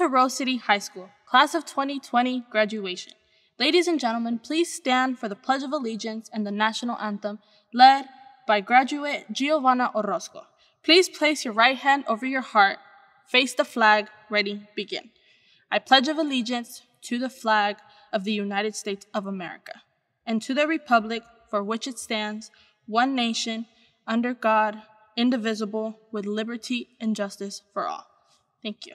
To Rose City High School, class of 2020 graduation. Ladies and gentlemen, please stand for the Pledge of Allegiance and the national anthem led by graduate Giovanna Orozco. Please place your right hand over your heart, face the flag, ready, begin. I pledge of allegiance to the flag of the United States of America and to the republic for which it stands, one nation, under God, indivisible, with liberty and justice for all. Thank you.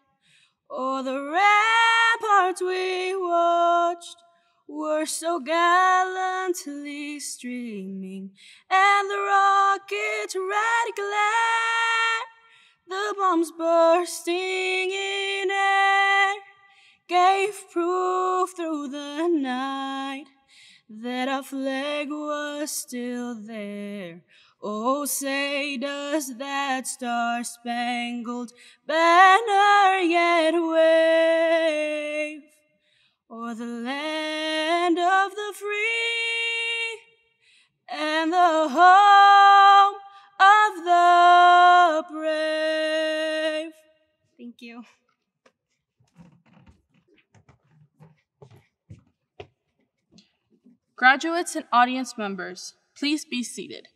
o'er the ramparts we watched were so gallantly streaming, and the rocket's red glare, the bombs bursting in air, gave proof through the night that our flag was still there. Oh, say, does that star spangled banner yet wave o'er the land of the free and the home of the brave? Thank you. Graduates and audience members, please be seated.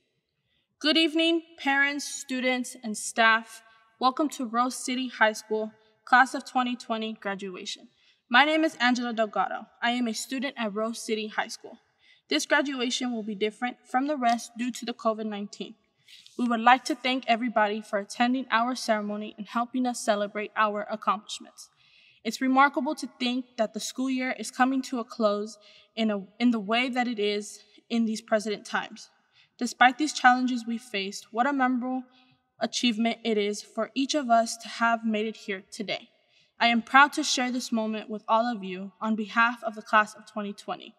Good evening, parents, students, and staff. Welcome to Rose City High School, class of 2020 graduation. My name is Angela Delgado. I am a student at Rose City High School. This graduation will be different from the rest due to the COVID 19. We would like to thank everybody for attending our ceremony and helping us celebrate our accomplishments. It's remarkable to think that the school year is coming to a close in, a, in the way that it is in these present times. Despite these challenges we faced, what a memorable achievement it is for each of us to have made it here today. I am proud to share this moment with all of you on behalf of the class of 2020.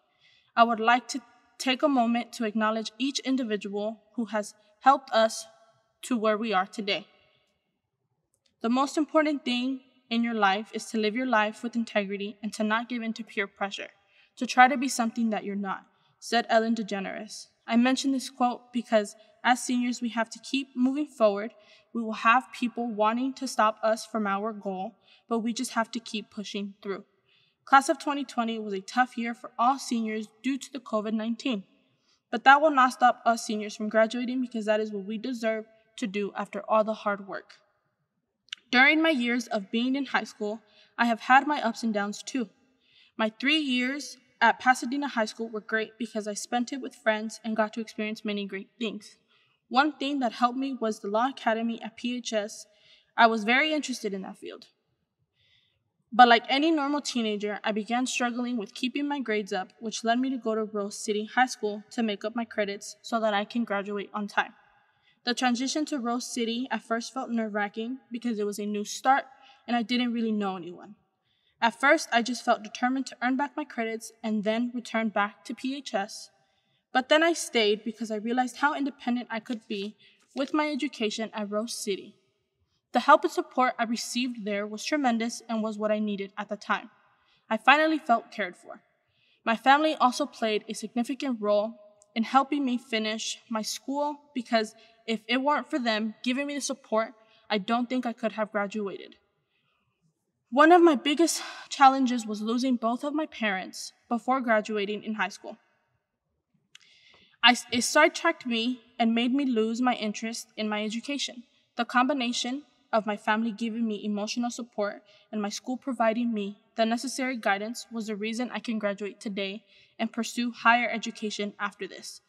I would like to take a moment to acknowledge each individual who has helped us to where we are today. The most important thing in your life is to live your life with integrity and to not give in to peer pressure, to try to be something that you're not, said Ellen DeGeneres. I mention this quote because as seniors, we have to keep moving forward. We will have people wanting to stop us from our goal, but we just have to keep pushing through. Class of 2020 was a tough year for all seniors due to the COVID 19. But that will not stop us seniors from graduating because that is what we deserve to do after all the hard work. During my years of being in high school, I have had my ups and downs too. My three years at Pasadena High School were great because I spent it with friends and got to experience many great things. One thing that helped me was the Law Academy at PHS. I was very interested in that field. But like any normal teenager, I began struggling with keeping my grades up, which led me to go to Rose City High School to make up my credits so that I can graduate on time. The transition to Rose City at first felt nerve wracking because it was a new start and I didn't really know anyone. At first, I just felt determined to earn back my credits and then return back to PHS. But then I stayed because I realized how independent I could be with my education at Rose City. The help and support I received there was tremendous and was what I needed at the time. I finally felt cared for. My family also played a significant role in helping me finish my school because if it weren't for them giving me the support, I don't think I could have graduated. One of my biggest challenges was losing both of my parents before graduating in high school. I, it sidetracked me and made me lose my interest in my education. The combination of my family giving me emotional support and my school providing me the necessary guidance was the reason I can graduate today and pursue higher education after this.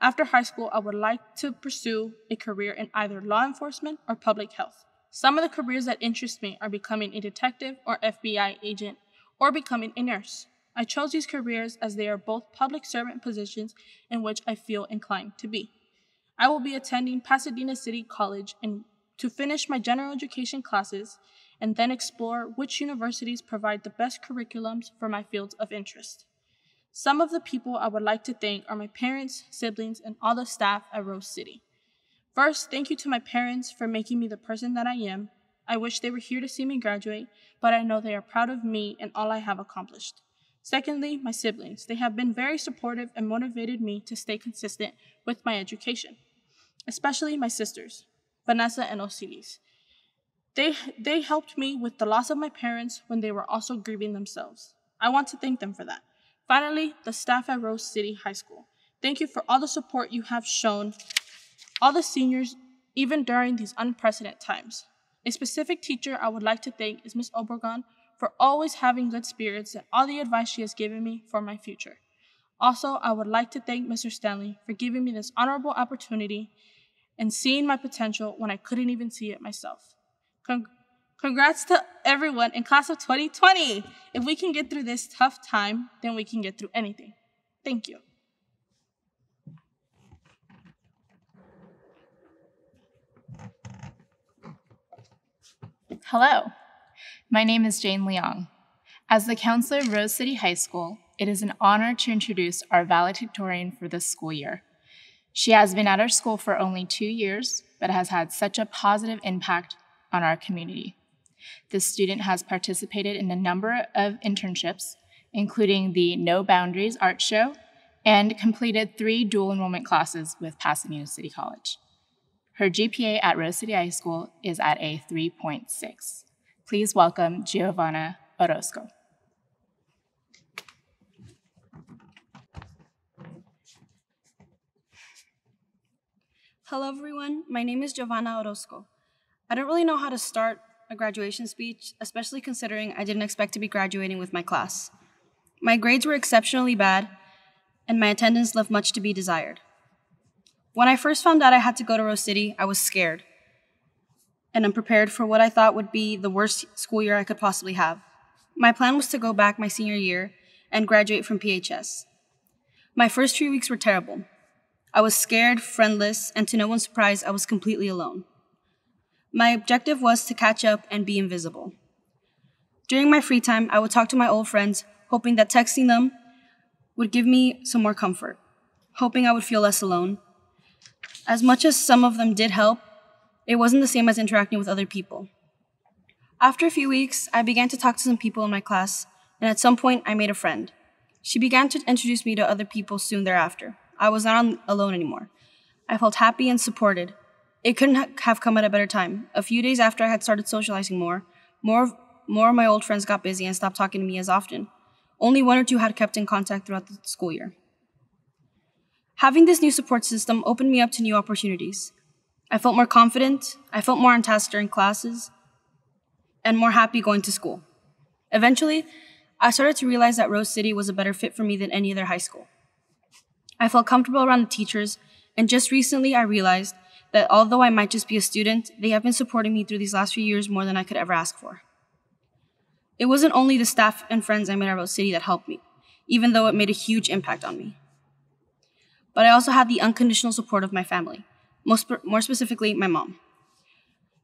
After high school, I would like to pursue a career in either law enforcement or public health. Some of the careers that interest me are becoming a detective or FBI agent or becoming a nurse. I chose these careers as they are both public servant positions in which I feel inclined to be. I will be attending Pasadena City College in to finish my general education classes and then explore which universities provide the best curriculums for my fields of interest. Some of the people I would like to thank are my parents, siblings, and all the staff at Rose City. First, thank you to my parents for making me the person that I am. I wish they were here to see me graduate, but I know they are proud of me and all I have accomplished. Secondly, my siblings. They have been very supportive and motivated me to stay consistent with my education, especially my sisters, Vanessa and Osiris. They, they helped me with the loss of my parents when they were also grieving themselves. I want to thank them for that. Finally, the staff at Rose City High School. Thank you for all the support you have shown all the seniors, even during these unprecedented times. A specific teacher I would like to thank is Ms. Obregon for always having good spirits and all the advice she has given me for my future. Also, I would like to thank Mr. Stanley for giving me this honorable opportunity and seeing my potential when I couldn't even see it myself. Con- congrats to everyone in class of 2020. If we can get through this tough time, then we can get through anything. Thank you. Hello, my name is Jane Leong. As the counselor of Rose City High School, it is an honor to introduce our valedictorian for this school year. She has been at our school for only two years, but has had such a positive impact on our community. This student has participated in a number of internships, including the No Boundaries Art Show, and completed three dual enrollment classes with Pasadena City College. Her GPA at Rose City High School is at a 3.6. Please welcome Giovanna Orozco. Hello, everyone. My name is Giovanna Orozco. I don't really know how to start a graduation speech, especially considering I didn't expect to be graduating with my class. My grades were exceptionally bad, and my attendance left much to be desired. When I first found out I had to go to Rose City, I was scared and unprepared for what I thought would be the worst school year I could possibly have. My plan was to go back my senior year and graduate from PHS. My first three weeks were terrible. I was scared, friendless, and to no one's surprise, I was completely alone. My objective was to catch up and be invisible. During my free time, I would talk to my old friends, hoping that texting them would give me some more comfort, hoping I would feel less alone. As much as some of them did help, it wasn't the same as interacting with other people. After a few weeks, I began to talk to some people in my class, and at some point, I made a friend. She began to introduce me to other people soon thereafter. I was not alone anymore. I felt happy and supported. It couldn't have come at a better time. A few days after I had started socializing more, more of, more of my old friends got busy and stopped talking to me as often. Only one or two had kept in contact throughout the school year. Having this new support system opened me up to new opportunities. I felt more confident, I felt more on task during classes, and more happy going to school. Eventually, I started to realize that Rose City was a better fit for me than any other high school. I felt comfortable around the teachers, and just recently I realized that although I might just be a student, they have been supporting me through these last few years more than I could ever ask for. It wasn't only the staff and friends I met at Rose City that helped me, even though it made a huge impact on me. But I also had the unconditional support of my family, most, more specifically, my mom.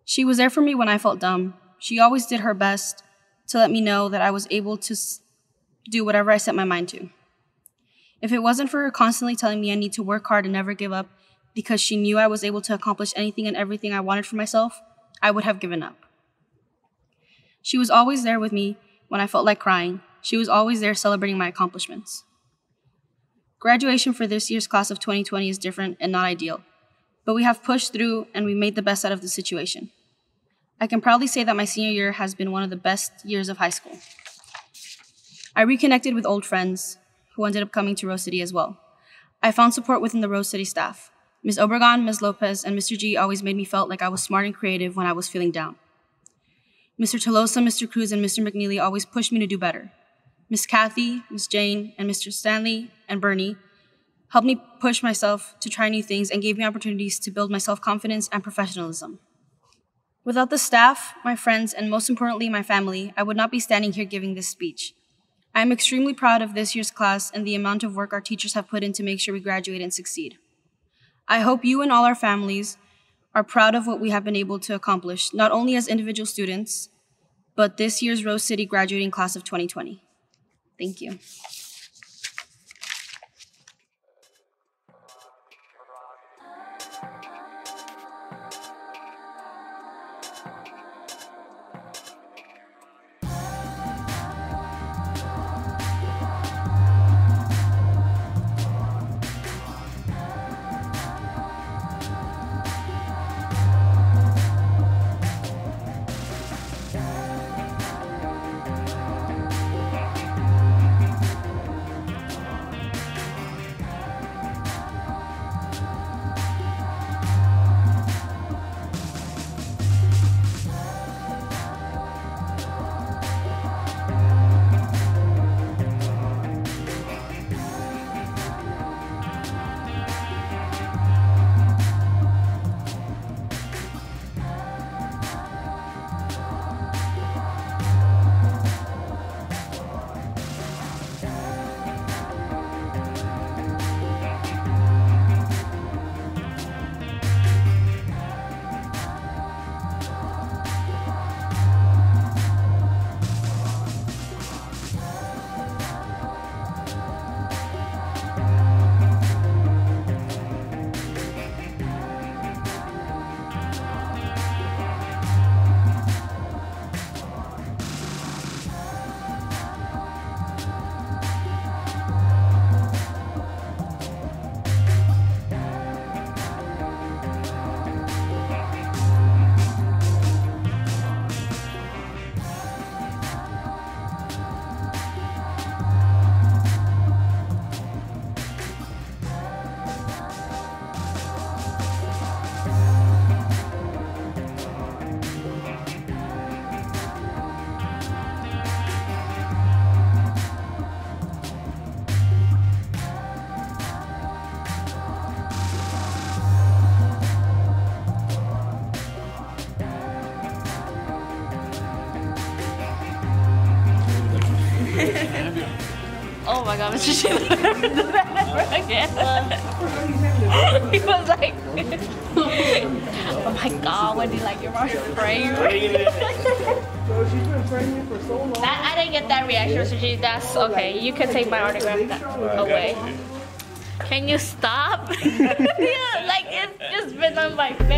She was there for me when I felt dumb. She always did her best to let me know that I was able to do whatever I set my mind to. If it wasn't for her constantly telling me I need to work hard and never give up because she knew I was able to accomplish anything and everything I wanted for myself, I would have given up. She was always there with me when I felt like crying. She was always there celebrating my accomplishments. Graduation for this year's class of 2020 is different and not ideal, but we have pushed through and we made the best out of the situation. I can proudly say that my senior year has been one of the best years of high school. I reconnected with old friends who ended up coming to Rose City as well. I found support within the Rose City staff. Ms. Obregon, Ms. Lopez, and Mr. G always made me feel like I was smart and creative when I was feeling down. Mr. Tolosa, Mr. Cruz, and Mr. McNeely always pushed me to do better. Miss Kathy, Miss Jane, and Mr. Stanley and Bernie helped me push myself to try new things and gave me opportunities to build my self confidence and professionalism. Without the staff, my friends, and most importantly, my family, I would not be standing here giving this speech. I am extremely proud of this year's class and the amount of work our teachers have put in to make sure we graduate and succeed. I hope you and all our families are proud of what we have been able to accomplish, not only as individual students, but this year's Rose City graduating class of 2020. Thank you. My god, Mr. Sheila never do that ever again. he was like, oh my god, Wendy, like you're my friend. that, I didn't get that reaction, Mr. G. That's okay. You can take my autograph away. Can you stop? yeah, like it's just been on my face.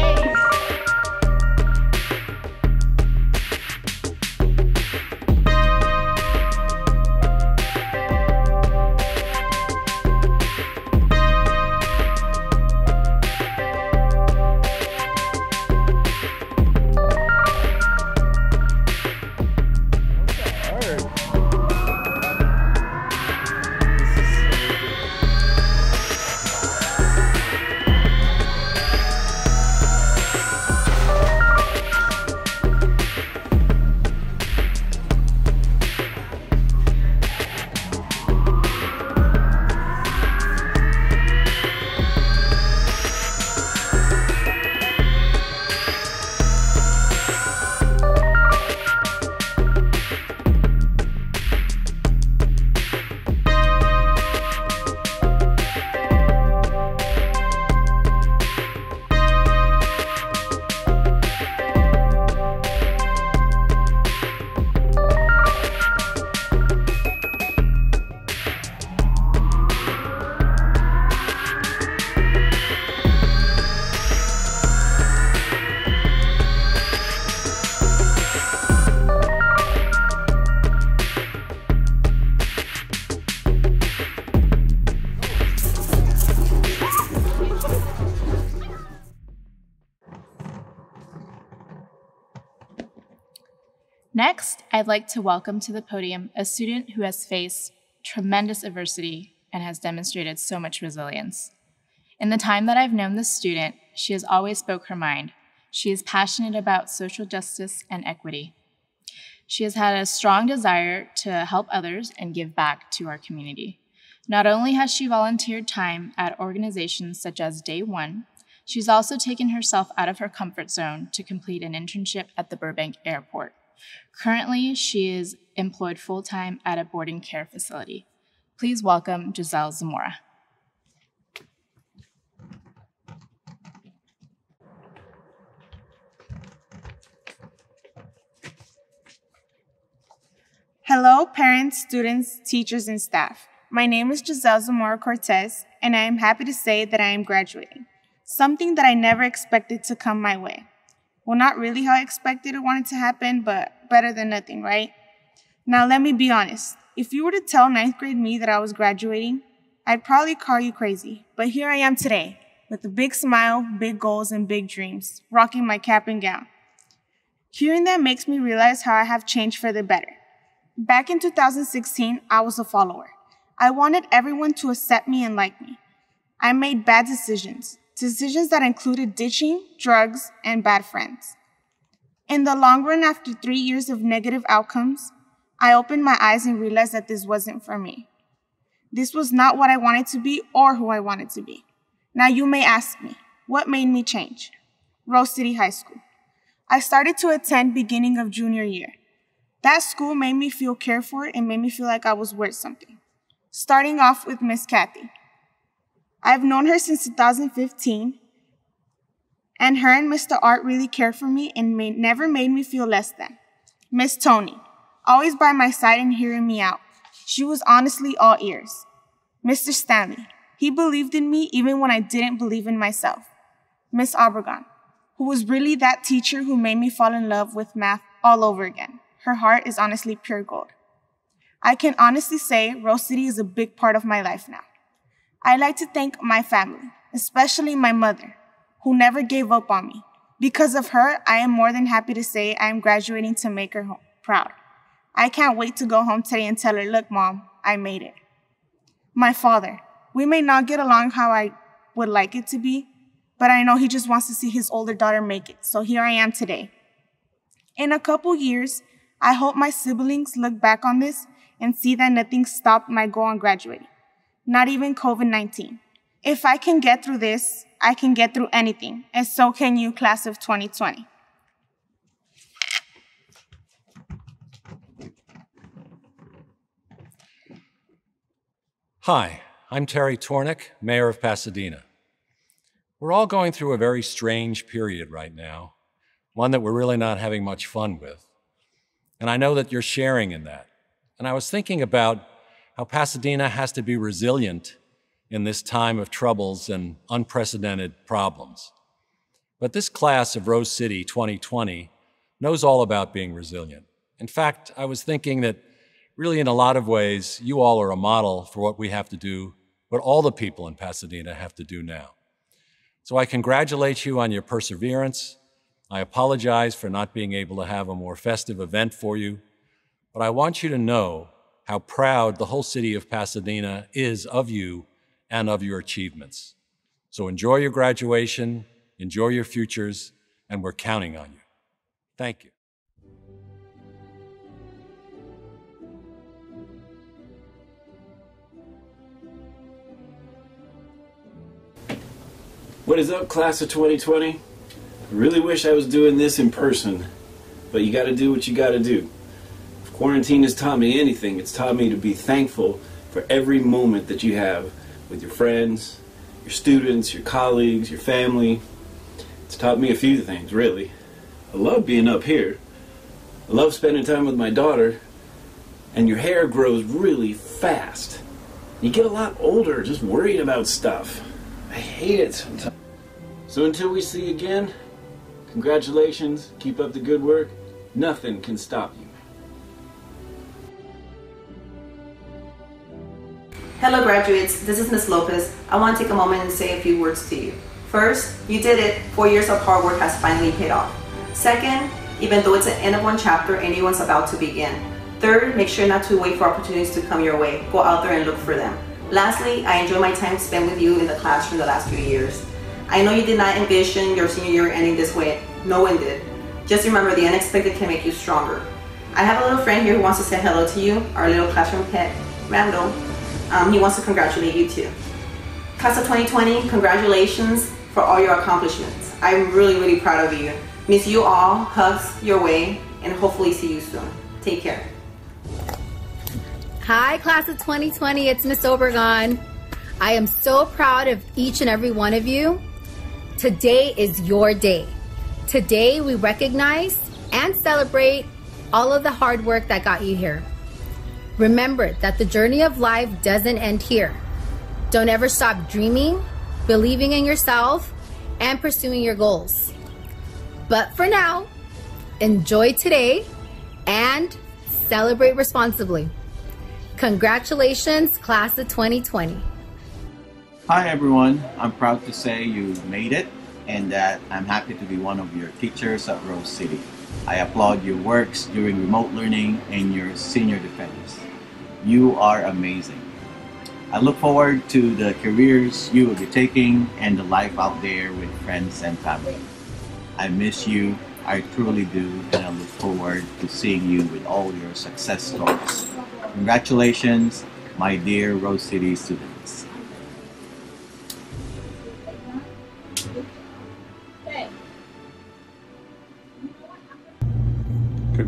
Like to welcome to the podium a student who has faced tremendous adversity and has demonstrated so much resilience. In the time that I've known this student, she has always spoke her mind. She is passionate about social justice and equity. She has had a strong desire to help others and give back to our community. Not only has she volunteered time at organizations such as Day One, she's also taken herself out of her comfort zone to complete an internship at the Burbank Airport. Currently, she is employed full time at a boarding care facility. Please welcome Giselle Zamora. Hello, parents, students, teachers, and staff. My name is Giselle Zamora Cortez, and I am happy to say that I am graduating, something that I never expected to come my way. Well, not really how I expected or wanted to happen, but better than nothing, right? Now, let me be honest. If you were to tell ninth grade me that I was graduating, I'd probably call you crazy. But here I am today, with a big smile, big goals, and big dreams, rocking my cap and gown. Hearing that makes me realize how I have changed for the better. Back in 2016, I was a follower. I wanted everyone to accept me and like me. I made bad decisions, decisions that included ditching, drugs, and bad friends. In the long run, after three years of negative outcomes, I opened my eyes and realized that this wasn't for me. This was not what I wanted to be or who I wanted to be. Now you may ask me, what made me change? Rose City High School. I started to attend beginning of junior year. That school made me feel cared for and made me feel like I was worth something. Starting off with Miss Kathy. I've known her since 2015, and her and Mr. Art really cared for me and made, never made me feel less than. Miss Tony always by my side and hearing me out. She was honestly all ears. Mr. Stanley, he believed in me even when I didn't believe in myself. Miss Obregon, who was really that teacher who made me fall in love with math all over again. Her heart is honestly pure gold. I can honestly say Rose City is a big part of my life now. I'd like to thank my family, especially my mother, who never gave up on me. Because of her, I am more than happy to say I am graduating to make her proud. I can't wait to go home today and tell her, look, mom, I made it. My father, we may not get along how I would like it to be, but I know he just wants to see his older daughter make it. So here I am today. In a couple years, I hope my siblings look back on this and see that nothing stopped my goal on graduating, not even COVID 19. If I can get through this, I can get through anything, and so can you, class of 2020. Hi, I'm Terry Tornek, Mayor of Pasadena. We're all going through a very strange period right now, one that we're really not having much fun with. And I know that you're sharing in that. And I was thinking about how Pasadena has to be resilient in this time of troubles and unprecedented problems. But this class of Rose City 2020 knows all about being resilient. In fact, I was thinking that really, in a lot of ways, you all are a model for what we have to do, what all the people in Pasadena have to do now. So I congratulate you on your perseverance. I apologize for not being able to have a more festive event for you, but I want you to know how proud the whole city of Pasadena is of you and of your achievements. So enjoy your graduation, enjoy your futures, and we're counting on you. Thank you. What is up, class of 2020? I really wish I was doing this in person, but you gotta do what you gotta do. Quarantine has taught me anything, it's taught me to be thankful for every moment that you have with your friends, your students, your colleagues, your family. It's taught me a few things, really. I love being up here. I love spending time with my daughter, and your hair grows really fast. You get a lot older just worrying about stuff. I hate it sometimes. So until we see again, congratulations, keep up the good work. Nothing can stop you. Hello graduates, this is Ms. Lopez. I want to take a moment and say a few words to you. First, you did it. Four years of hard work has finally paid off. Second, even though it's the end of one chapter, a new about to begin. Third, make sure not to wait for opportunities to come your way. Go out there and look for them. Lastly, I enjoy my time spent with you in the classroom the last few years. I know you did not envision your senior year ending this way. No one did. Just remember the unexpected can make you stronger. I have a little friend here who wants to say hello to you, our little classroom pet, Randall. Um, he wants to congratulate you too. Class of 2020, congratulations for all your accomplishments. I'm really, really proud of you. Miss you all, hugs your way, and hopefully see you soon. Take care. Hi, class of 2020. It's Miss Obregon. I am so proud of each and every one of you. Today is your day. Today we recognize and celebrate all of the hard work that got you here. Remember that the journey of life doesn't end here. Don't ever stop dreaming, believing in yourself, and pursuing your goals. But for now, enjoy today and celebrate responsibly. Congratulations, class of 2020. Hi everyone, I'm proud to say you made it and that I'm happy to be one of your teachers at Rose City. I applaud your works during remote learning and your senior defense. You are amazing. I look forward to the careers you will be taking and the life out there with friends and family. I miss you, I truly do, and I look forward to seeing you with all your success stories. Congratulations, my dear Rose City students.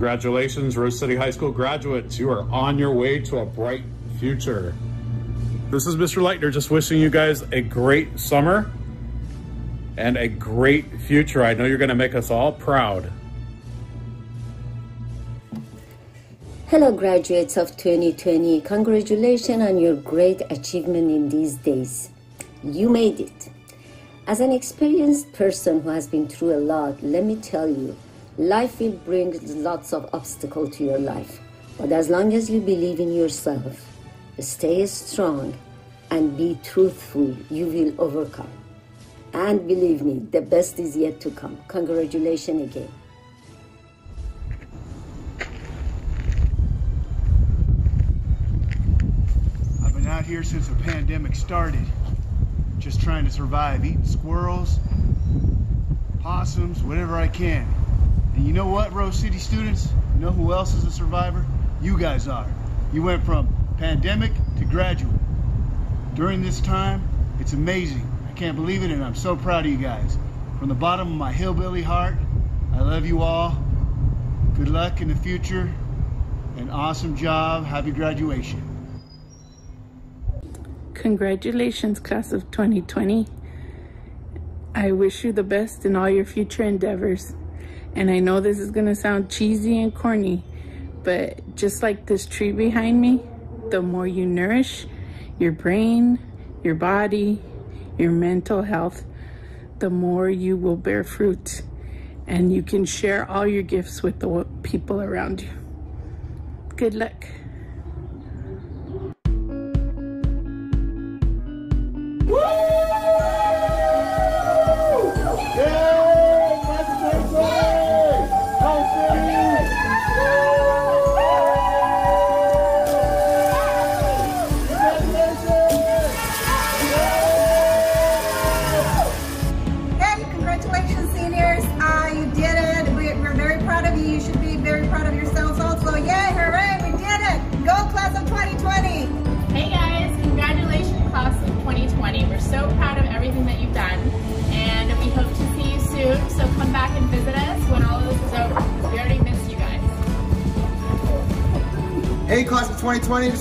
Congratulations, Rose City High School graduates. You are on your way to a bright future. This is Mr. Leitner just wishing you guys a great summer and a great future. I know you're going to make us all proud. Hello, graduates of 2020. Congratulations on your great achievement in these days. You made it. As an experienced person who has been through a lot, let me tell you, life will bring lots of obstacles to your life. But as long as you believe in yourself, stay strong, and be truthful, you will overcome. And believe me, the best is yet to come. Congratulations again. I've been out here since the pandemic started, just trying to survive, eating squirrels, possums, whatever I can. And you know what, Rose City students? You know who else is a survivor? You guys are. You went from pandemic to graduate. During this time, it's amazing. I can't believe it, and I'm so proud of you guys. From the bottom of my hillbilly heart, I love you all. Good luck in the future. An awesome job. Happy graduation. Congratulations, class of 2020. I wish you the best in all your future endeavors. And I know this is going to sound cheesy and corny, but just like this tree behind me, the more you nourish your brain, your body, your mental health, the more you will bear fruit and you can share all your gifts with the people around you. Good luck.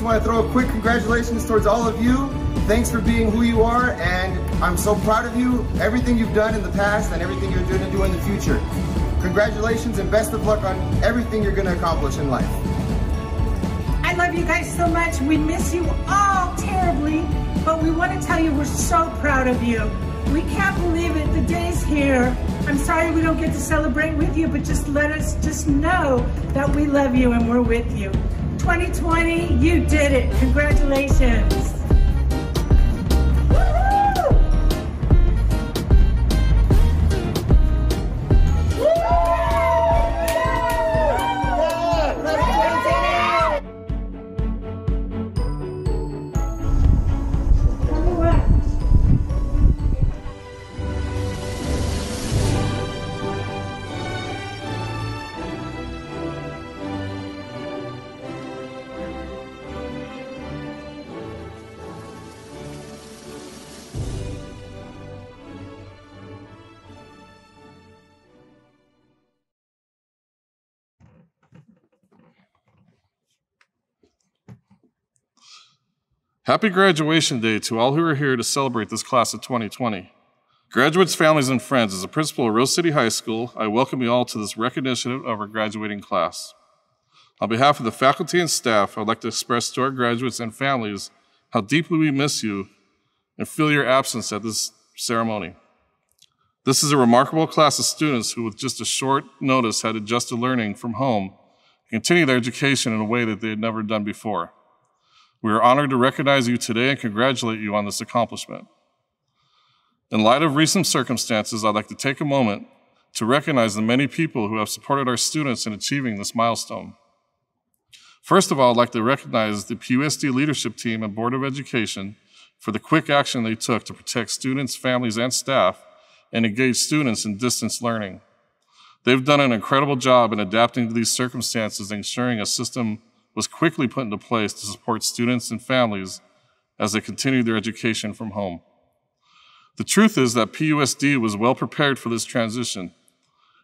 Want to throw a quick congratulations towards all of you. Thanks for being who you are, and I'm so proud of you, everything you've done in the past and everything you're going to do in the future. Congratulations and best of luck on everything you're going to accomplish in life. I love you guys so much. We miss you all terribly, but we want to tell you we're so proud of you. We can't believe it. The day's here. I'm sorry we don't get to celebrate with you, but just let us just know that we love you and we're with you. 2020, you did it. Congratulations. Happy graduation day to all who are here to celebrate this class of 2020. Graduates, families, and friends, as a principal of Rose City High School, I welcome you all to this recognition of our graduating class. On behalf of the faculty and staff, I'd like to express to our graduates and families how deeply we miss you and feel your absence at this ceremony. This is a remarkable class of students who, with just a short notice, had adjusted learning from home and continue their education in a way that they had never done before. We are honored to recognize you today and congratulate you on this accomplishment. In light of recent circumstances, I'd like to take a moment to recognize the many people who have supported our students in achieving this milestone. First of all, I'd like to recognize the PUSD leadership team and Board of Education for the quick action they took to protect students, families, and staff and engage students in distance learning. They've done an incredible job in adapting to these circumstances and ensuring a system was quickly put into place to support students and families as they continued their education from home. The truth is that PUSD was well prepared for this transition,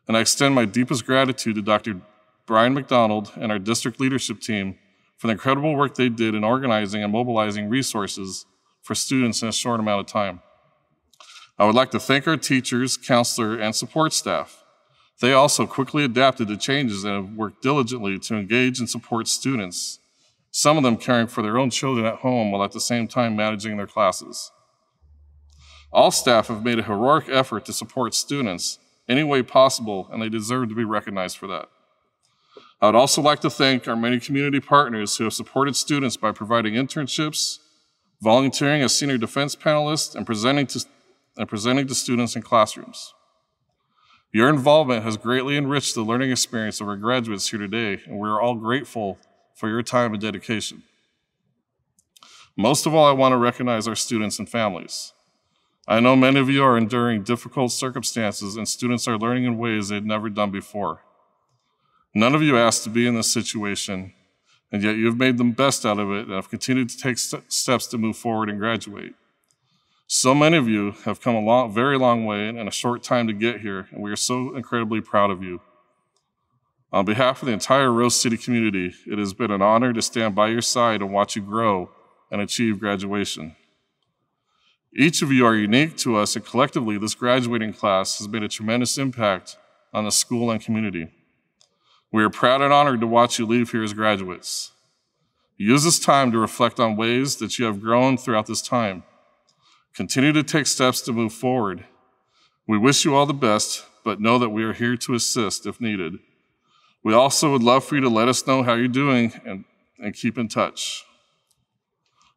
and I extend my deepest gratitude to Dr. Brian McDonald and our district leadership team for the incredible work they did in organizing and mobilizing resources for students in a short amount of time. I would like to thank our teachers, counselor, and support staff. They also quickly adapted to changes and have worked diligently to engage and support students, some of them caring for their own children at home while at the same time managing their classes. All staff have made a heroic effort to support students any way possible, and they deserve to be recognized for that. I would also like to thank our many community partners who have supported students by providing internships, volunteering as senior defense panelists, and presenting to, and presenting to students in classrooms. Your involvement has greatly enriched the learning experience of our graduates here today, and we are all grateful for your time and dedication. Most of all, I want to recognize our students and families. I know many of you are enduring difficult circumstances, and students are learning in ways they'd never done before. None of you asked to be in this situation, and yet you have made the best out of it and have continued to take st- steps to move forward and graduate. So many of you have come a long, very long way in a short time to get here, and we are so incredibly proud of you. On behalf of the entire Rose City community, it has been an honor to stand by your side and watch you grow and achieve graduation. Each of you are unique to us, and collectively, this graduating class has made a tremendous impact on the school and community. We are proud and honored to watch you leave here as graduates. Use this time to reflect on ways that you have grown throughout this time. Continue to take steps to move forward. We wish you all the best, but know that we are here to assist if needed. We also would love for you to let us know how you're doing and, and keep in touch.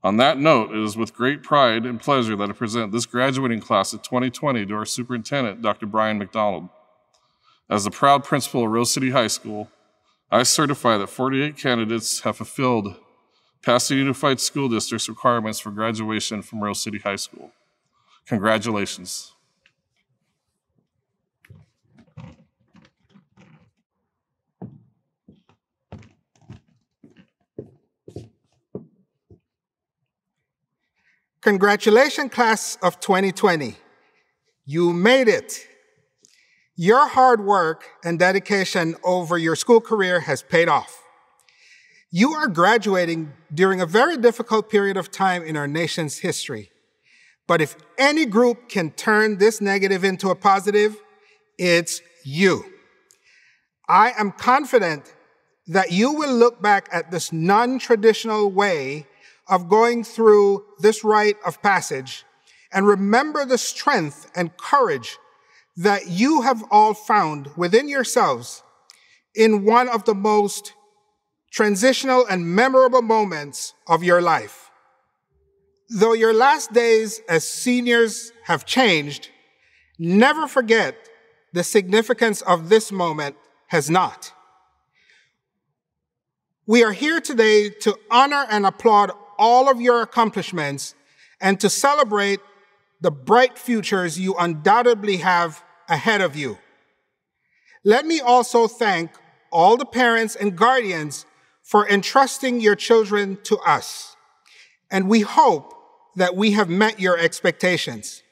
On that note, it is with great pride and pleasure that I present this graduating class of 2020 to our superintendent, Dr. Brian McDonald. As the proud principal of Rose City High School, I certify that 48 candidates have fulfilled Pasadena Unified School District's requirements for graduation from Rose City High School. Congratulations. Congratulations, class of 2020. You made it. Your hard work and dedication over your school career has paid off. You are graduating during a very difficult period of time in our nation's history. But if any group can turn this negative into a positive, it's you. I am confident that you will look back at this non traditional way of going through this rite of passage and remember the strength and courage that you have all found within yourselves in one of the most transitional and memorable moments of your life. Though your last days as seniors have changed, never forget the significance of this moment has not. We are here today to honor and applaud all of your accomplishments and to celebrate the bright futures you undoubtedly have ahead of you. Let me also thank all the parents and guardians for entrusting your children to us. And we hope that we have met your expectations.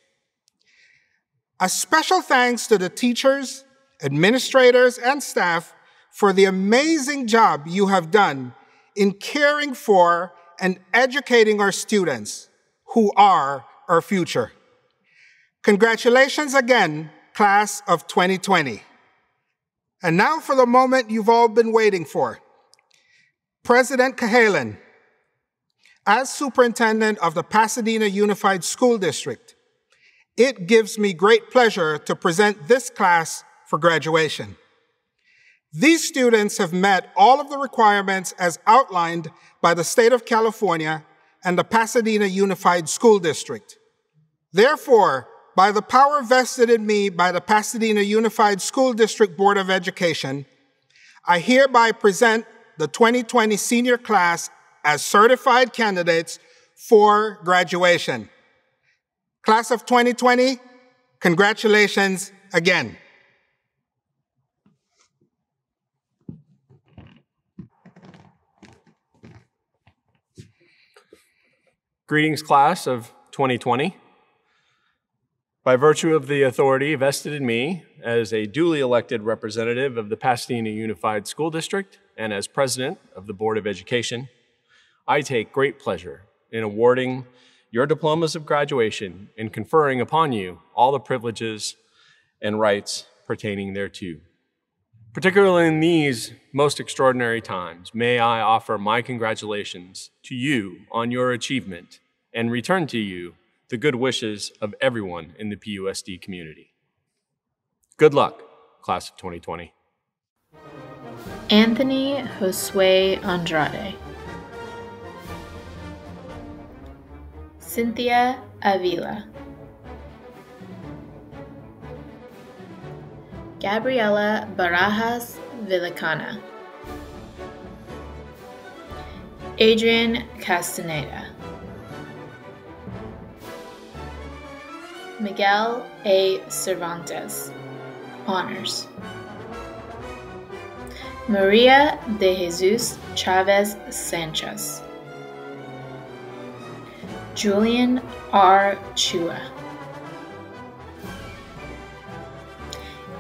A special thanks to the teachers, administrators, and staff for the amazing job you have done in caring for and educating our students who are our future. Congratulations again, class of 2020. And now for the moment you've all been waiting for. President Cahalan, as superintendent of the Pasadena Unified School District, it gives me great pleasure to present this class for graduation. These students have met all of the requirements as outlined by the state of California and the Pasadena Unified School District. Therefore, by the power vested in me by the Pasadena Unified School District Board of Education, I hereby present the 2020 senior class as certified candidates for graduation. Class of 2020, congratulations again. Greetings, class of 2020. By virtue of the authority vested in me as a duly elected representative of the Pasadena Unified School District and as president of the Board of Education, I take great pleasure in awarding your diplomas of graduation and conferring upon you all the privileges and rights pertaining thereto. Particularly in these most extraordinary times, may I offer my congratulations to you on your achievement and return to you the good wishes of everyone in the PUSD community. Good luck, class of 2020. Anthony Josue Andrade. Cynthia Avila. Gabriela Barajas Villicana. Adrian Castaneda. Miguel A. Cervantes. Honors. Maria de Jesus Chavez Sanchez. Julian R. Chua.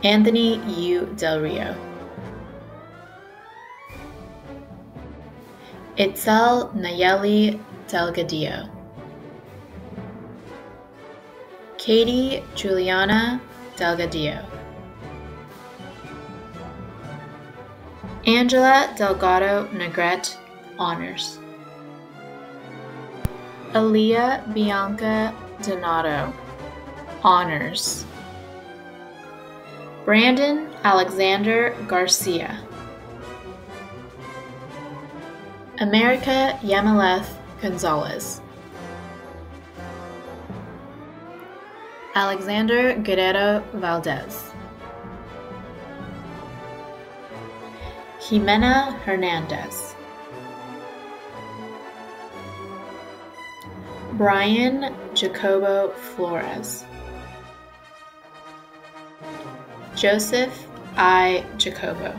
Anthony U. Del Rio. Itzel Nayeli Delgadillo. Katie Juliana Delgadillo. Angela Delgado Negrete, Honors. Aaliyah Bianca Donato, Honors. Brandon Alexander Garcia. America Yamaleth Gonzalez. Alexander Guerrero Valdez. Jimena Hernandez. Brian Jacobo Flores. Joseph I. Jacobo.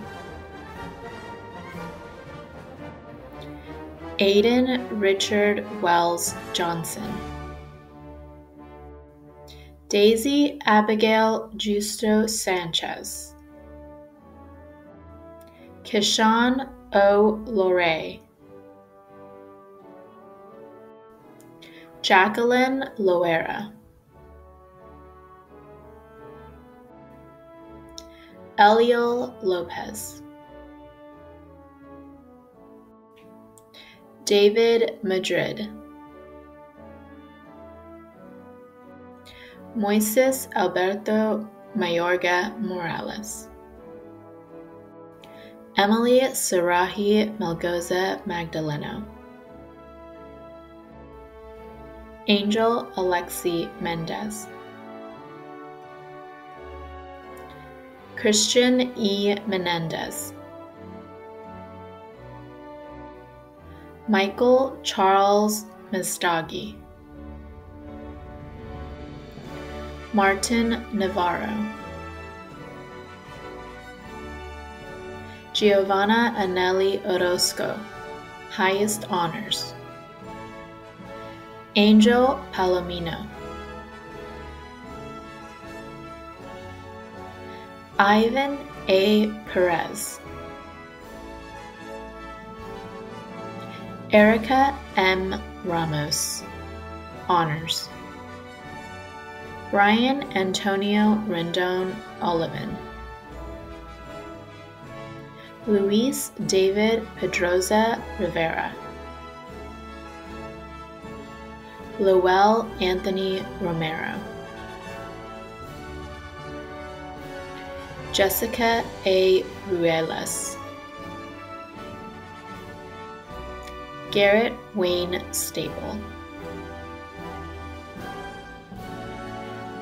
Aiden Richard Wells Johnson. Daisy Abigail Justo Sanchez. Kishan O. Lore. Jacqueline Loera. Eliel Lopez. David Madrid. Moises Alberto Mayorga Morales. Emily Sarahi Melgoza Magdaleno. Angel Alexi Mendez. Christian E. Menendez. Michael Charles Mestagi. Martin Navarro. Giovanna Anelli Orozco, highest honors. Angel Palomino. Ivan A. Perez. Erica M. Ramos, honors. Brian Antonio Rendon Olivan. Luis David Pedroza Rivera. Lowell Anthony Romero. Jessica A. Ruelas. Garrett Wayne Staple.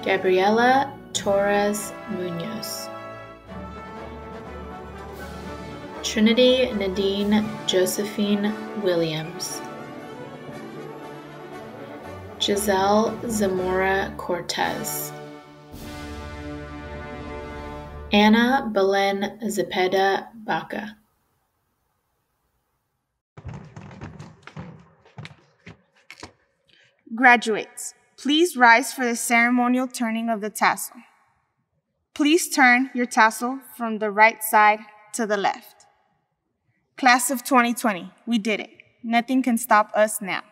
Gabriela Torres Munoz. Trinity Nadine Josephine Williams. Giselle Zamora Cortez. Anna Belen Zepeda Baca. Graduates, please rise for the ceremonial turning of the tassel. Please turn your tassel from the right side to the left. Class of 2020, we did it. Nothing can stop us now.